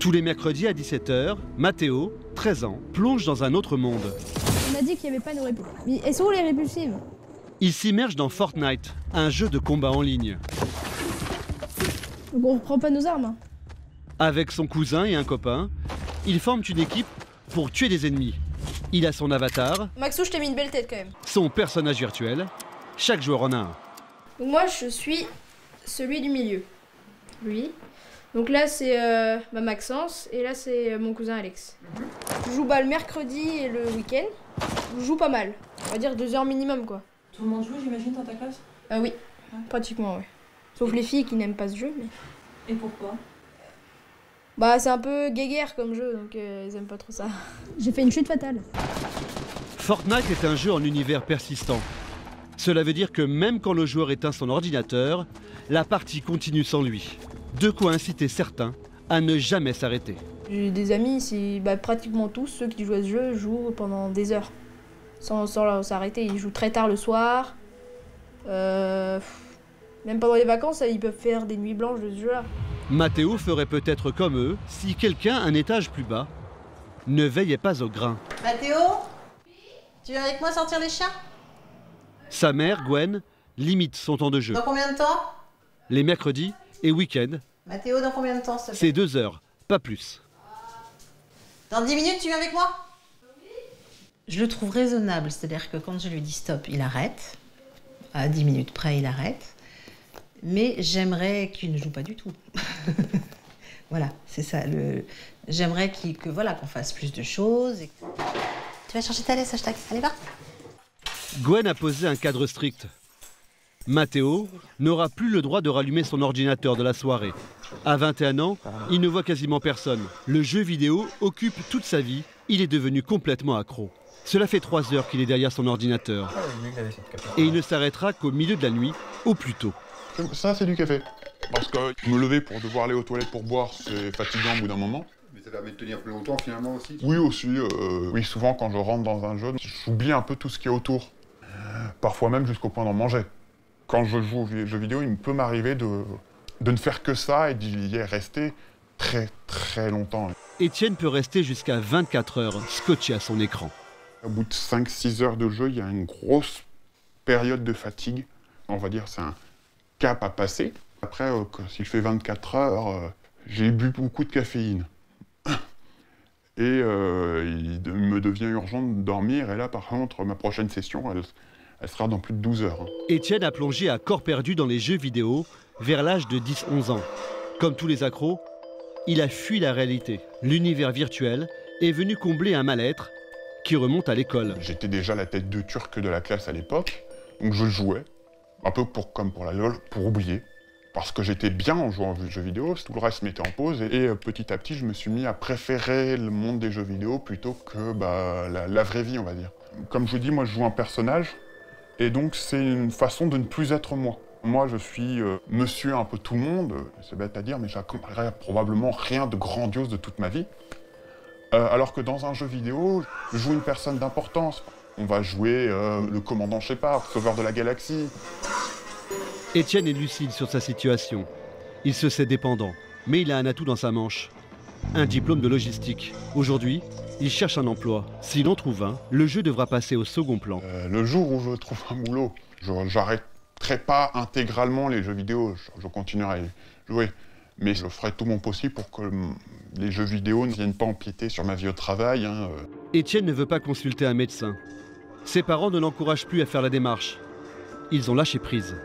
Tous les mercredis à 17h, Mathéo, 13 ans, plonge dans un autre monde. On a dit qu'il n'y avait pas de répulsives. Mais elles sont où les répulsives Il s'immerge dans Fortnite, un jeu de combat en ligne. Donc on reprend pas nos armes. hein. Avec son cousin et un copain, ils forment une équipe pour tuer des ennemis. Il a son avatar, Maxou, je t'ai mis une belle tête quand même. son personnage virtuel. Chaque joueur en a un. Moi, je suis celui du milieu. Lui. Donc là, c'est euh, bah, Maxence et là, c'est euh, mon cousin Alex. Je joue bah, le mercredi et le week-end. Je joue pas mal. On va dire deux heures minimum, quoi. Tout le monde joue, j'imagine, dans ta classe? Ah oui, pratiquement, ouais. Sauf les filles qui n'aiment pas ce jeu, mais... Et pourquoi? Bah, c'est un peu guéguerre comme jeu, donc euh, ils aiment pas trop ça. J'ai fait une chute fatale. Fortnite est un jeu en univers persistant. Cela veut dire que même quand le joueur éteint son ordinateur, la partie continue sans lui. De quoi inciter certains à ne jamais s'arrêter. J'ai des amis, c'est bah, pratiquement tous ceux qui jouent à ce jeu jouent pendant des heures. Sans, s'arrêter. Ils jouent très tard le soir. Euh, même pendant les vacances, ils peuvent faire des nuits blanches de ce jeu-là. Mathéo ferait peut-être comme eux si quelqu'un, un étage plus bas, ne veillait pas au grain. Mathéo Tu viens avec moi sortir les chiens Sa mère, Gwen, limite son temps de jeu. Dans combien de temps? Les mercredis et week-ends, Mathéo, dans combien de temps plaît c'est deux heures, pas plus. Dans 10 minutes, tu viens avec moi? Je le trouve raisonnable, c'est-à-dire que quand je lui dis stop, il arrête. À 10 minutes près, il arrête. Mais j'aimerais qu'il ne joue pas du tout. voilà, c'est ça. Le... J'aimerais qu'il- que voilà qu'on fasse plus de choses. et- Tu vas chercher ta laisse, hashtag. Allez, va. Gwen a posé un cadre strict. Mathéo n'aura plus le droit de rallumer son ordinateur de la soirée. À 21 ans, il ne voit quasiment personne. Le jeu vidéo occupe toute sa vie. Il est devenu complètement accro. Cela fait trois heures qu'il est derrière son ordinateur. Et il ne s'arrêtera qu'au milieu de la nuit, au plus tôt. Ça, c'est du café. Parce que me lever pour devoir aller aux toilettes pour boire, c'est fatigant au bout d'un moment. Mais ça permet de tenir plus longtemps finalement aussi. Oui, aussi. euh, oui, souvent, quand je rentre dans un jeu, j'oublie un peu tout ce qui est autour. Parfois même jusqu'au point d'en manger. Quand je joue aux jeux vidéo, il peut m'arriver de, de ne faire que ça et d'y rester très, très longtemps. Étienne peut rester jusqu'à 24 heures scotché à son écran. Au bout de 5-6 heures de jeu, il y a une grosse période de fatigue. On va dire c'est un cap à passer. Après, euh, si je fais 24 heures, euh, j'ai bu beaucoup de caféine. Et euh, il me devient urgent de dormir. Et là, par contre, ma prochaine session, elle, elle sera dans plus de 12 heures. hein. Étienne a plongé à corps perdu dans les jeux vidéo vers l'âge de 10-11 ans. Comme tous les accros, il a fui la réalité. L'univers virtuel est venu combler un mal-être qui remonte à l'école. J'étais déjà la tête de turc de la classe à l'époque, donc je jouais, un peu pour, comme pour la LOL, pour oublier. Parce que j'étais bien en jouant aux jeux vidéo, tout le reste mettait en pause, et, euh, petit à petit, je me suis mis à préférer le monde des jeux vidéo plutôt que bah, la, la vraie vie, on va dire. Comme je vous dis, moi je joue un personnage, et donc c'est une façon de ne plus être moi. Moi, je suis euh, monsieur un peu tout le monde, euh, c'est bête à dire, mais j'accomplirai probablement rien de grandiose de toute ma vie. Euh, alors que dans un jeu vidéo, je joue une personne d'importance. On va jouer le commandant Shepard, sauveur de la galaxie. Étienne est lucide sur sa situation. Il se sait dépendant, mais il a un atout dans sa manche. Un diplôme de logistique. Aujourd'hui, il cherche un emploi. S'il en trouve un, le jeu devra passer au second plan. Euh, le jour où je trouve un boulot, je j'arrêterai pas intégralement les jeux vidéo. Je, je continuerai à y jouer. Mais je ferai tout mon possible pour que les jeux vidéo ne viennent pas empiéter sur ma vie au travail. hein, euh. Étienne ne veut pas consulter un médecin. Ses parents ne l'encouragent plus à faire la démarche. Ils ont lâché prise.